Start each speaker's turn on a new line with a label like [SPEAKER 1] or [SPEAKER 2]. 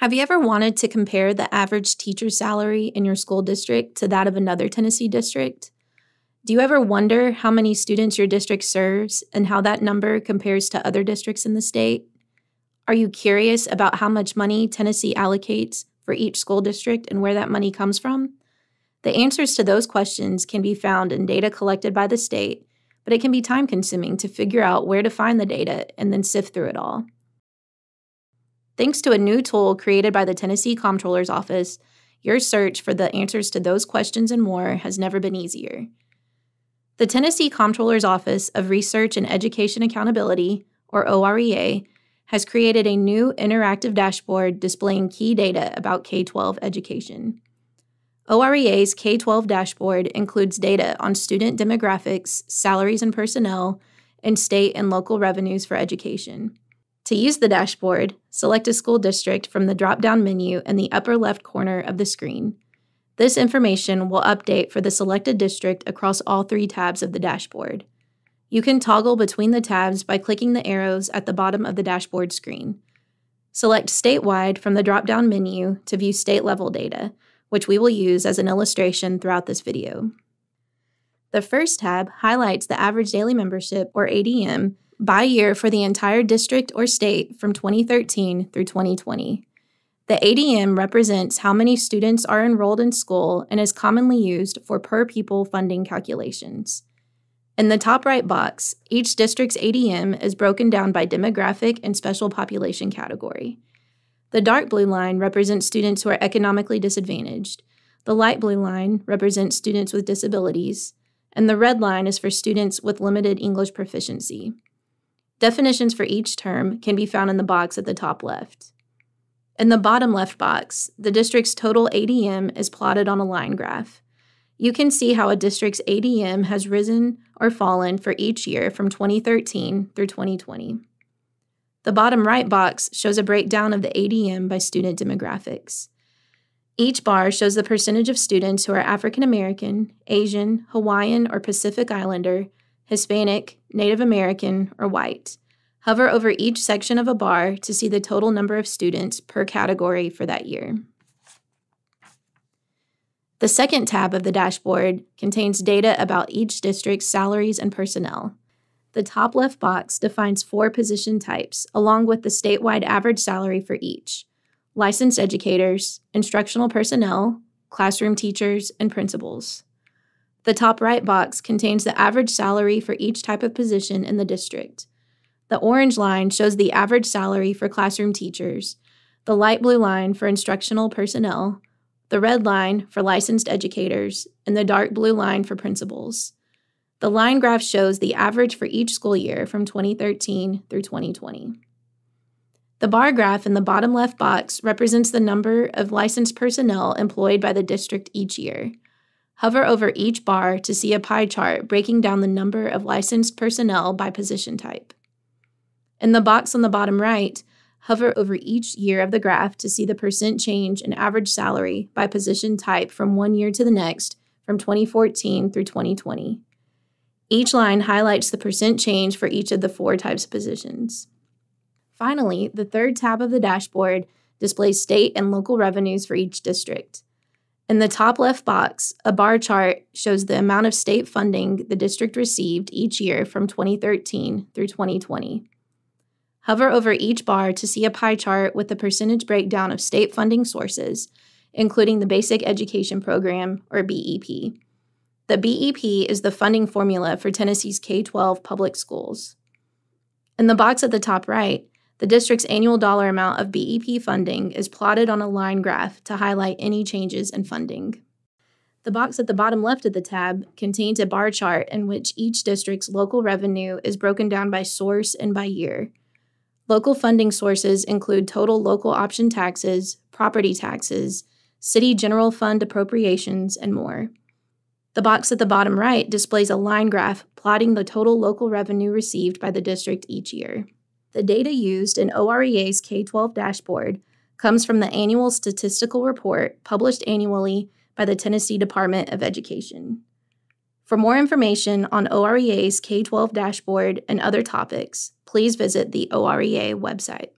[SPEAKER 1] Have you ever wanted to compare the average teacher salary in your school district to that of another Tennessee district? Do you ever wonder how many students your district serves and how that number compares to other districts in the state? Are you curious about how much money Tennessee allocates for each school district and where that money comes from? The answers to those questions can be found in data collected by the state, but it can be time consuming to figure out where to find the data and then sift through it all. Thanks to a new tool created by the Tennessee Comptroller's Office, your search for the answers to those questions and more has never been easier. The Tennessee Comptroller's Office of Research and Education Accountability, or OREA, has created a new interactive dashboard displaying key data about K 12 education. OREA's K 12 dashboard includes data on student demographics, salaries and personnel, and state and local revenues for education. To use the dashboard, select a school district from the drop down menu in the upper left corner of the screen. This information will update for the selected district across all three tabs of the dashboard. You can toggle between the tabs by clicking the arrows at the bottom of the dashboard screen. Select Statewide from the drop down menu to view state level data, which we will use as an illustration throughout this video. The first tab highlights the average daily membership, or ADM, by year for the entire district or state from 2013 through 2020. The ADM represents how many students are enrolled in school and is commonly used for per pupil funding calculations. In the top right box, each district's ADM is broken down by demographic and special population category. The dark blue line represents students who are economically disadvantaged. The light blue line represents students with disabilities, and the red line is for students with limited English proficiency. Definitions for each term can be found in the box at the top left. In the bottom left box, the district's total ADM is plotted on a line graph. You can see how a district's ADM has risen or fallen for each year from 2013 through 2020. The bottom right box shows a breakdown of the ADM by student demographics. Each bar shows the percentage of students who are African American, Asian, Hawaiian, or Pacific Islander Hispanic, Native American, or white. Hover over each section of a bar to see the total number of students per category for that year. The second tab of the dashboard contains data about each district's salaries and personnel. The top left box defines four position types, along with the statewide average salary for each licensed educators, instructional personnel, classroom teachers, and principals. The top right box contains the average salary for each type of position in the district. The orange line shows the average salary for classroom teachers, the light blue line for instructional personnel, the red line for licensed educators, and the dark blue line for principals. The line graph shows the average for each school year from 2013 through 2020. The bar graph in the bottom left box represents the number of licensed personnel employed by the district each year. Hover over each bar to see a pie chart breaking down the number of licensed personnel by position type. In the box on the bottom right, hover over each year of the graph to see the percent change in average salary by position type from one year to the next from 2014 through 2020. Each line highlights the percent change for each of the four types of positions. Finally, the third tab of the dashboard displays state and local revenues for each district. In the top left box, a bar chart shows the amount of state funding the district received each year from 2013 through 2020. Hover over each bar to see a pie chart with the percentage breakdown of state funding sources, including the Basic Education Program, or BEP. The BEP is the funding formula for Tennessee's K 12 public schools. In the box at the top right, the district's annual dollar amount of BEP funding is plotted on a line graph to highlight any changes in funding. The box at the bottom left of the tab contains a bar chart in which each district's local revenue is broken down by source and by year. Local funding sources include total local option taxes, property taxes, city general fund appropriations, and more. The box at the bottom right displays a line graph plotting the total local revenue received by the district each year. The data used in OREA's K 12 dashboard comes from the annual statistical report published annually by the Tennessee Department of Education. For more information on OREA's K 12 dashboard and other topics, please visit the OREA website.